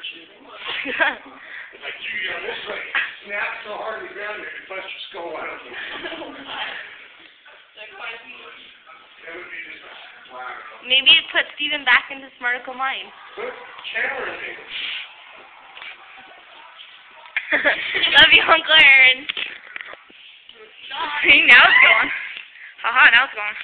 Like, you on this like, snap so hard to the ground, it bust your skull out of it. Maybe it put Steven back into Smarticle mind. Put camera in. Love you, Uncle Aron. See, now it's going. Haha, now it's going.